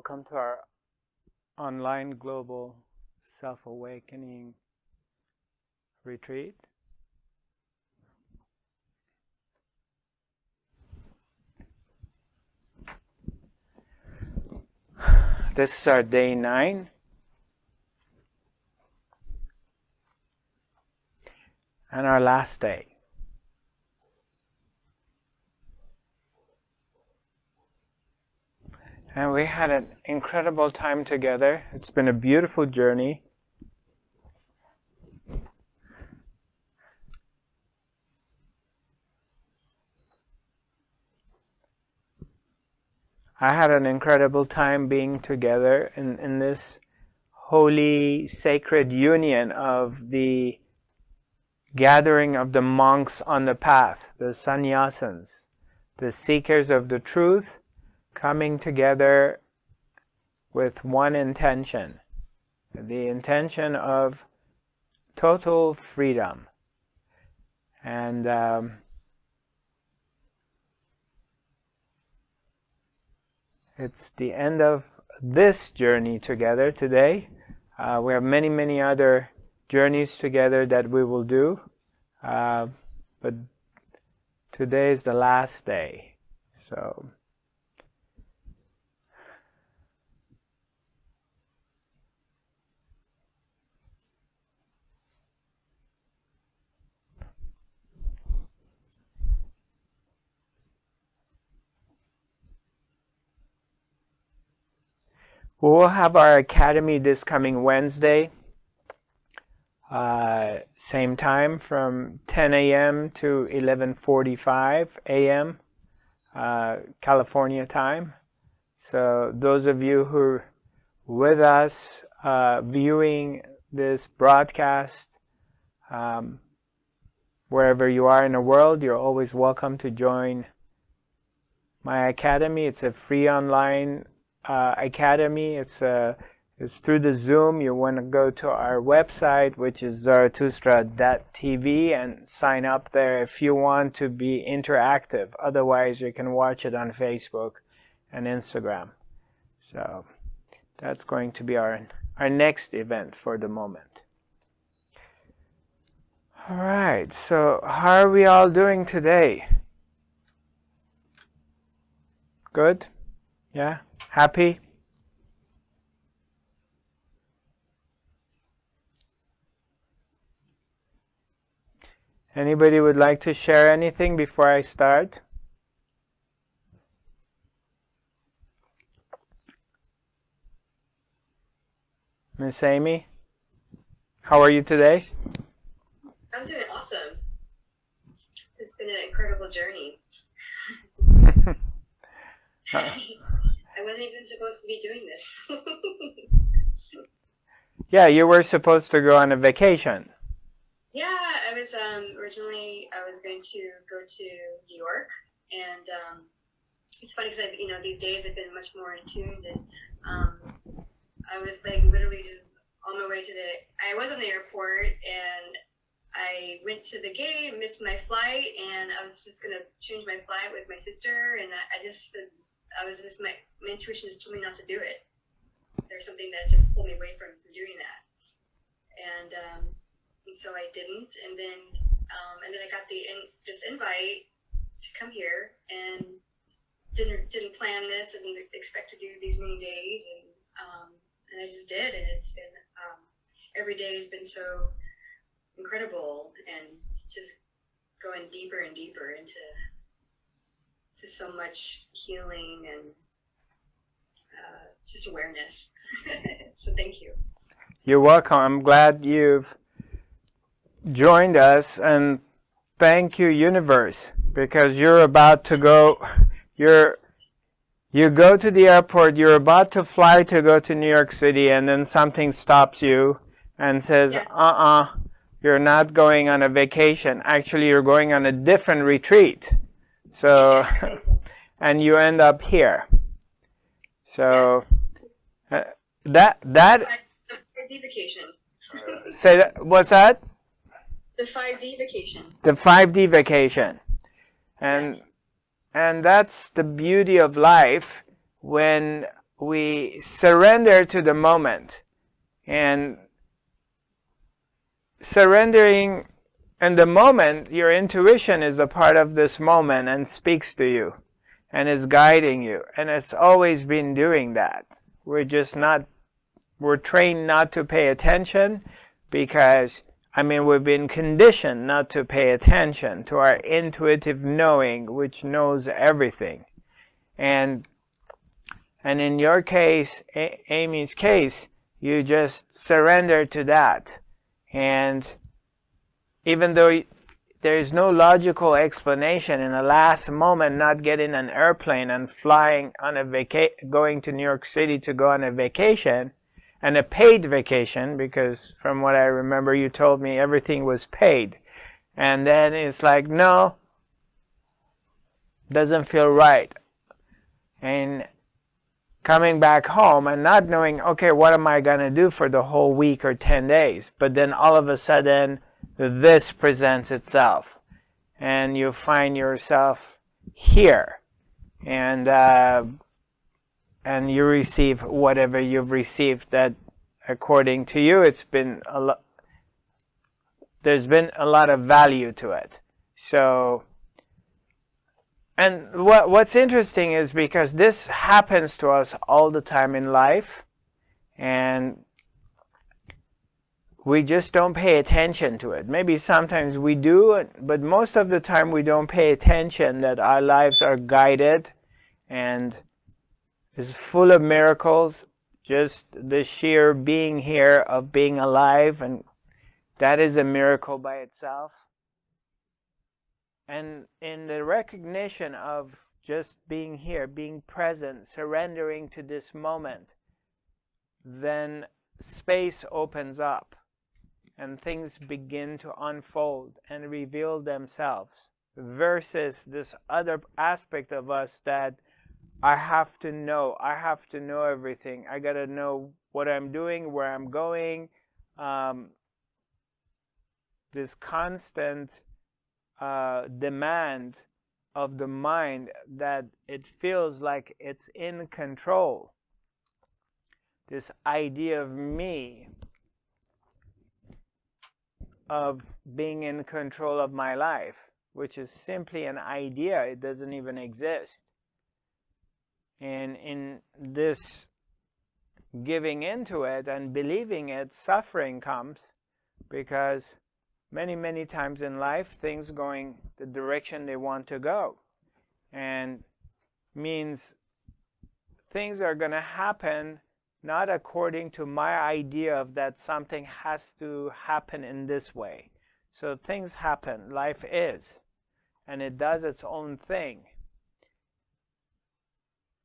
welcome to our online global self awakening retreat. This is our day nine. And our last day. And we had an incredible time together. It's been a beautiful journey. I had an incredible time being together in, in this holy, sacred union of the gathering of the monks on the path, the sannyasins, the seekers of the truth coming together with one intention the intention of total freedom. And um, it's the end of this journey together today. Uh, we have many, many other journeys together that we will do, uh, but today is the last day. So. We will have our academy this coming Wednesday, uh, same time from 10 a.m. to 11:45 a.m. Uh, California time. So those of you who are with us uh, viewing this broadcast, um, wherever you are in the world, you're always welcome to join my academy. It's a free online uh, Academy. It's a uh, it's through the Zoom. You want to go to our website, which is zarathustra.tv, and sign up there if you want to be interactive. Otherwise, you can watch it on Facebook and Instagram. So that's going to be our our next event for the moment. All right. So how are we all doing today? Good. Yeah. Happy? Anybody would like to share anything before I start? Miss Amy, how are you today? I'm doing awesome. It's been an incredible journey. uh, I wasn't even supposed to be doing this. yeah, you were supposed to go on a vacation. Yeah, I was um, originally I was going to go to New York, and um, it's funny because you know these days I've been much more in tune, and um, I was like literally just on my way to the. I was on the airport, and I went to the gate, missed my flight, and I was just gonna change my flight with my sister, and I, I just I was just my, my intuition just told me not to do it. There's something that just pulled me away from, from doing that, and, um, and so I didn't. And then um, and then I got the in, this invite to come here, and didn't didn't plan this, and expect to do these many days, and um, and I just did, and it's been um, every day has been so incredible, and just going deeper and deeper into to so much healing and uh, just awareness. so thank you. You're welcome. I'm glad you've joined us and thank you universe because you're about to go you're you go to the airport you're about to fly to go to New York City and then something stops you and says yeah. uh-uh you're not going on a vacation actually you're going on a different retreat so, and you end up here. So, uh, that that. 5D vacation. say that. What's that? The 5D vacation. The 5D vacation, and and that's the beauty of life when we surrender to the moment and surrendering in the moment your intuition is a part of this moment and speaks to you and is guiding you and it's always been doing that we're just not we're trained not to pay attention because I mean, we've been conditioned not to pay attention to our intuitive knowing, which knows everything. And and in your case, A- Amy's case, you just surrender to that. And even though there is no logical explanation in the last moment not getting an airplane and flying on a vaca- going to New York City to go on a vacation, and a paid vacation because from what I remember you told me everything was paid. And then it's like, no, doesn't feel right. And coming back home and not knowing, okay, what am I going to do for the whole week or 10 days? But then all of a sudden, this presents itself. And you find yourself here. And uh, and you receive whatever you've received that according to you it's been a lot there's been a lot of value to it so and what what's interesting is because this happens to us all the time in life and we just don't pay attention to it. Maybe sometimes we do, but most of the time we don't pay attention that our lives are guided and is full of miracles. Just the sheer being here of being alive, and that is a miracle by itself. And in the recognition of just being here, being present, surrendering to this moment, then space opens up and things begin to unfold and reveal themselves versus this other aspect of us that I have to know. I have to know everything. I got to know what I'm doing, where I'm going. Um, this constant uh, demand of the mind that it feels like it's in control. This idea of me, of being in control of my life, which is simply an idea, it doesn't even exist. And in this giving into it and believing it, suffering comes because many, many times in life, things going the direction they want to go. And means things are going to happen not according to my idea of that something has to happen in this way. So things happen, life is, and it does its own thing.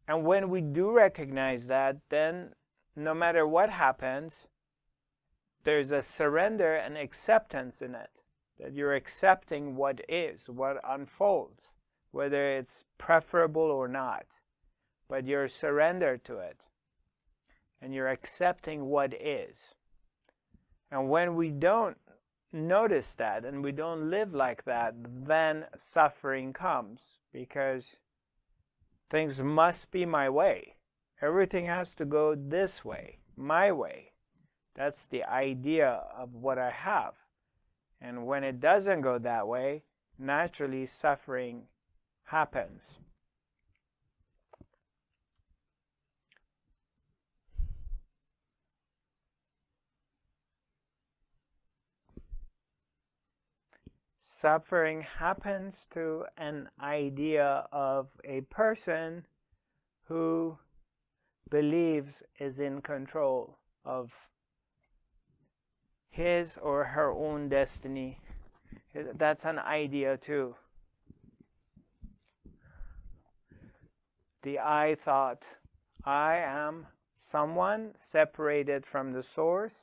And when we do recognize that, then no matter what happens, there's a surrender and acceptance in it. That you're accepting what is, what unfolds, whether it's preferable or not. But you're surrendered to it. And you're accepting what is. And when we don't notice that and we don't live like that, then suffering comes because Things must be my way. Everything has to go this way, my way. That's the idea of what I have. And when it doesn't go that way, naturally suffering happens. Suffering happens to an idea of a person who believes is in control of his or her own destiny. That's an idea too. The I thought, I am someone separated from the source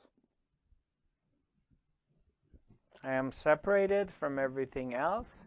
I am separated from everything else.